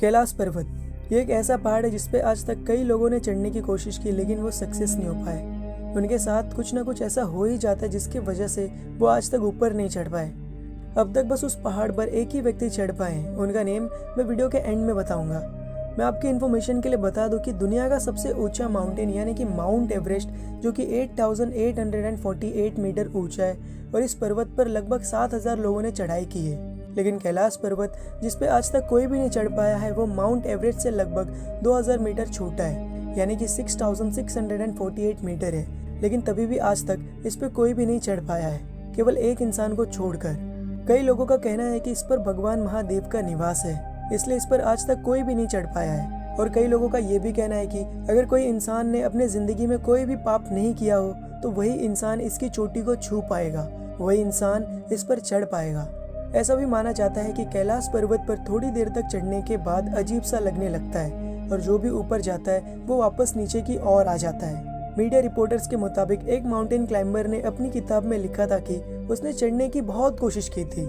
कैलाश पर्वत। ये एक ऐसा पहाड़ है जिसपे आज तक कई लोगों ने चढ़ने की कोशिश की लेकिन वो सक्सेस नहीं हो पाए। उनके साथ कुछ ना कुछ ऐसा हो ही जाता है जिसकी वजह से वो आज तक ऊपर नहीं चढ़ पाए। अब तक बस उस पहाड़ पर एक ही व्यक्ति चढ़ पाए हैं। उनका नेम मैं वीडियो के एंड में बताऊँगा। मैं आपके इन्फॉर्मेशन के लिए बता दूँ कि दुनिया का सबसे ऊँचा माउंटेन यानी कि माउंट एवरेस्ट जो कि 8,848 मीटर ऊँचा है और इस पर्वत पर लगभग 7,000 लोगों ने चढ़ाई की है। लेकिन कैलाश पर्वत जिस पे आज तक कोई भी नहीं चढ़ पाया है, वो माउंट एवरेस्ट से लगभग 2000 मीटर छोटा है, यानी कि 6648 मीटर है। लेकिन तभी भी आज तक इस पे कोई भी नहीं चढ़ पाया है, केवल एक इंसान को छोड़कर। कई लोगों का कहना है कि इस पर भगवान महादेव का निवास है, इसलिए इस पर आज तक कोई भी नहीं चढ़ पाया है। और कई लोगों का ये भी कहना है कि अगर कोई इंसान ने अपने ज़िंदगी में कोई भी पाप नहीं किया हो तो वही इंसान इसकी चोटी को छू पाएगा, वही इंसान इस पर चढ़ पाएगा। ऐसा भी माना जाता है कि कैलाश पर्वत पर थोड़ी देर तक चढ़ने के बाद अजीब सा लगने लगता है, और जो भी ऊपर जाता है, वो वापस नीचे की ओर आ जाता है। मीडिया रिपोर्टर्स के मुताबिक, एक माउंटेन क्लाइंबर ने अपनी किताब में लिखा था कि उसने चढ़ने की बहुत कोशिश की थी,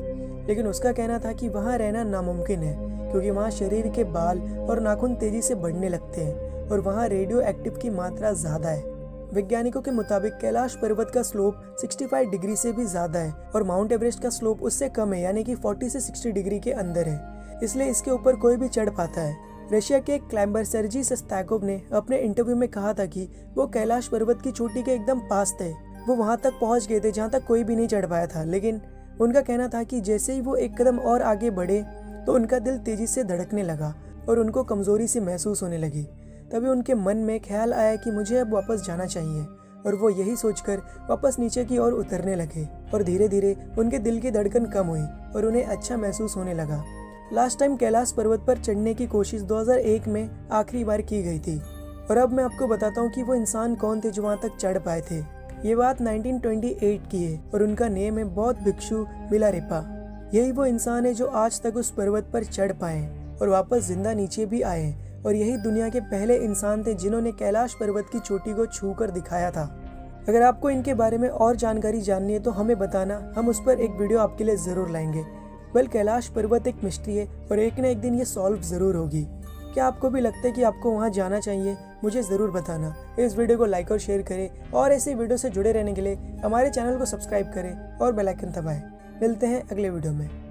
लेकिन उसका कहना था कि वहाँ रहना नामुमकिन है, क्योंकि वहाँ शरीर के बाल और नाखून तेज़ी से बढ़ने लगते हैं, और वहाँ रेडियो एक्टिव की मात्रा ज़्यादा है। वैज्ञानिकों के मुताबिक कैलाश पर्वत का स्लोप 65 डिग्री से भी ज़्यादा है और माउंट एवरेस्ट का स्लोप उससे कम है, यानी कि 40 से 60 डिग्री के अंदर है। इसलिए इसके ऊपर कोई भी चढ़ पाता है। रशिया के क्लाइंबर सर्जी सस्ताकोव ने अपने इंटरव्यू में कहा था कि वो कैलाश पर्वत की चोटी के एकदम पास थे। वो वहाँ तक पहुँच गए थे जहाँ तक कोई भी नहीं चढ़ पाया था, लेकिन उनका कहना था कि जैसे ही वो एक कदम और आगे बढ़े तो उनका दिल तेज़ी से धड़कने लगा और उनको कमज़ोरी से महसूस होने लगी। तभी उनके मन में ख्याल आया कि मुझे अब वापस जाना चाहिए, और वो यही सोचकर वापस नीचे की ओर उतरने लगे, और धीरे धीरे उनके दिल की धड़कन कम हुई, और उन्हें अच्छा महसूस होने लगा। लास्ट टाइम कैलाश पर्वत पर चढ़ने की कोशिश 2001 में आखिरी बार की गई थी, और अब मैं आपको बताता हूँ कि वो इंसान कौन थे जो वहाँ तक चढ़ पाए थे। ये बात 1928 की है, और उनका नेम है बौद्ध भिक्षु मिलारेपा। यही वो इंसान है जो आज तक उस पर्वत पर चढ़ पाए, और वापस ज़िंदा नीचे भी आए और यही दुनिया के पहले इंसान थे जिन्होंने कैलाश पर्वत की चोटी को छू कर दिखाया था। अगर आपको इनके बारे में और जानकारी जाननी है तो हमें बताना, हम उस पर एक वीडियो आपके लिए ज़रूर लाएँगे। वेल कैलाश पर्वत एक मिस्ट्री है और एक न एक दिन ये सॉल्व ज़रूर होगी। क्या आपको भी लगता है कि आपको वहाँ जाना चाहिए? मुझे ज़रूर बताना। इस वीडियो को लाइक और शेयर करें और ऐसे वीडियो से जुड़े रहने के लिए हमारे चैनल को सब्सक्राइब करें और बेलाइकन दबाएँ। मिलते हैं अगले वीडियो में।